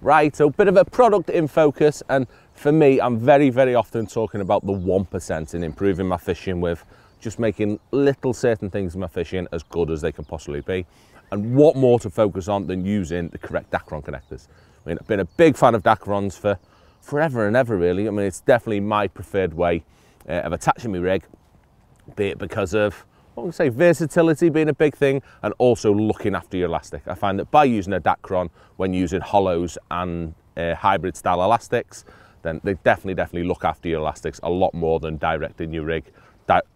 Right, so a bit of a product in focus and for me, I'm very, very often talking about the 1% in improving my fishing with just making little certain things in my fishing as good as they can possibly be. And what more to focus on than using the correct Dacron connectors? I mean, I've been a big fan of Dacrons for forever and ever, really. I mean, it's definitely my preferred way uh, of attaching my rig, be it because of what would say versatility being a big thing and also looking after your elastic. I find that by using a Dacron when using hollows and uh, hybrid style elastics, then they definitely, definitely look after your elastics a lot more than directing your rig,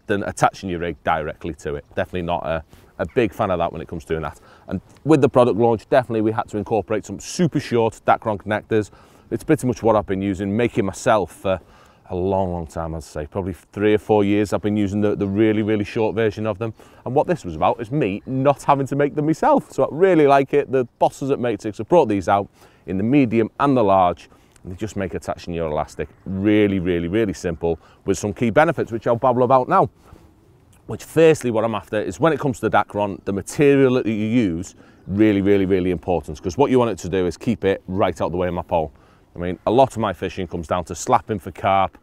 than attaching your rig directly to it. Definitely not a, a big fan of that when it comes to doing that. And with the product launch, definitely we had to incorporate some super short Dacron connectors. It's pretty much what I've been using, making myself for a long, long time, I'd say. Probably three or four years I've been using the, the really, really short version of them. And what this was about is me not having to make them myself. So I really like it. The bosses at Matrix have brought these out in the medium and the large and they just make attaching your elastic really, really, really simple with some key benefits, which I'll babble about now. Which firstly, what I'm after is when it comes to the Dacron, the material that you use, really, really, really important. Because what you want it to do is keep it right out the way of my pole. I mean, a lot of my fishing comes down to slapping for carp,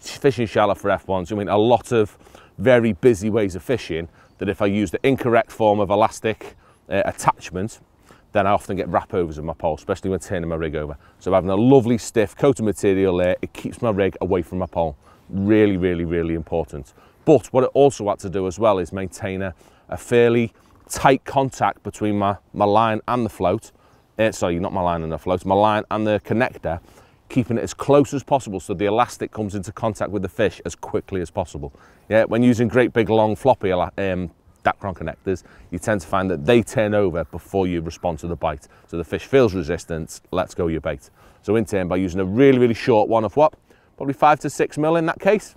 fishing shallow for F1s. I mean, a lot of very busy ways of fishing that if I use the incorrect form of elastic uh, attachment, then I often get wrap overs of my pole, especially when turning my rig over. So having a lovely stiff coat of material there, it keeps my rig away from my pole. Really, really, really important. But what it also had to do as well is maintain a, a fairly tight contact between my, my line and the float. Uh, sorry, not my line and the float, my line and the connector, keeping it as close as possible so the elastic comes into contact with the fish as quickly as possible. Yeah, when using great big long floppy um, Dacron connectors, you tend to find that they turn over before you respond to the bite. So the fish feels resistance, let's go your bait. So in turn, by using a really, really short one of what? Probably five to six mil in that case.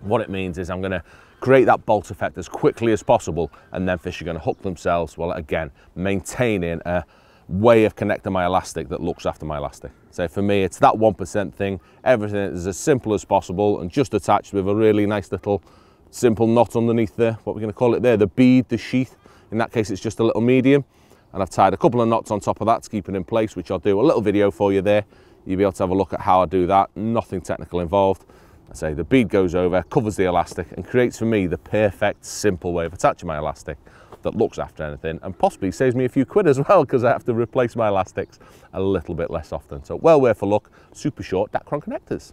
What it means is I'm gonna create that bolt effect as quickly as possible and then fish are gonna hook themselves while again, maintaining a way of connecting my elastic that looks after my elastic. So for me, it's that 1% thing. Everything is as simple as possible and just attached with a really nice little simple knot underneath the, what we're going to call it there, the bead, the sheath. In that case, it's just a little medium. And I've tied a couple of knots on top of that to keep it in place, which I'll do a little video for you there. You'll be able to have a look at how I do that. Nothing technical involved. I say the bead goes over, covers the elastic and creates for me the perfect simple way of attaching my elastic that looks after anything and possibly saves me a few quid as well because I have to replace my elastics a little bit less often. So well worth a look, super short Dacron connectors.